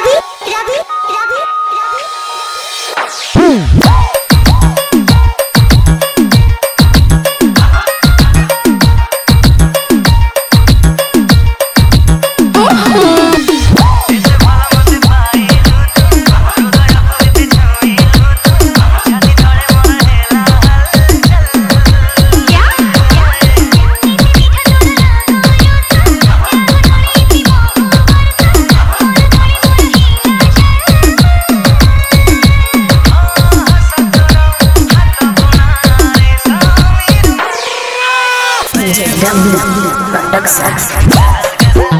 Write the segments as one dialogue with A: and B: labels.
A: Ravi, Ravi. DJ Gambino
B: Productions.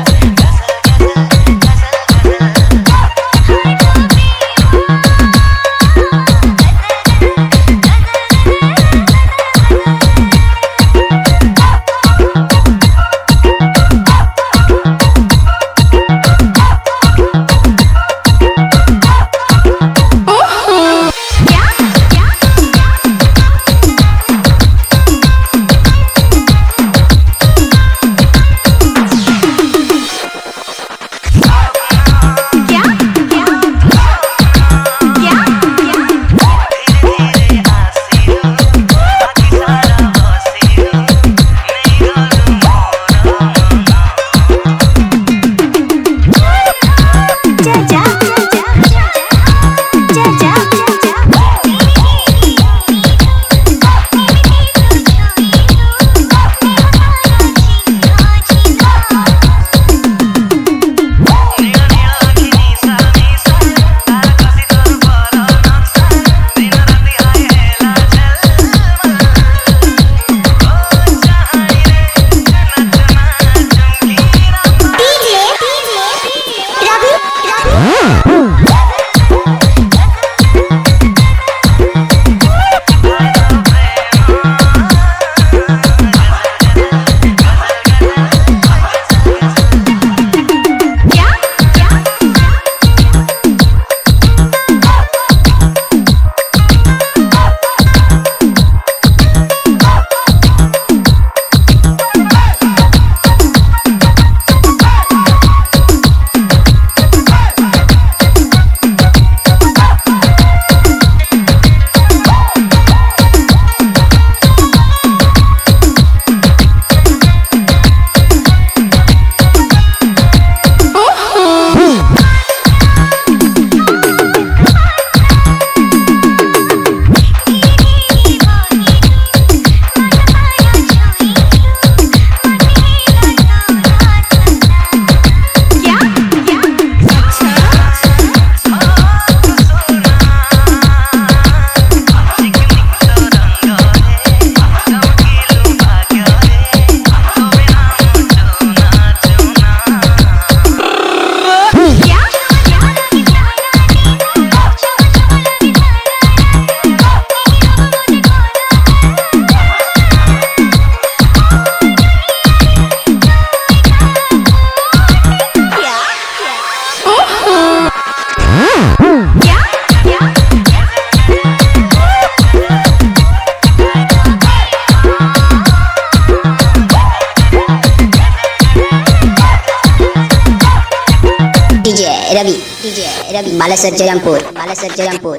B: Ravi DJ Ravi Balasar Jairampur Balasar Jairampur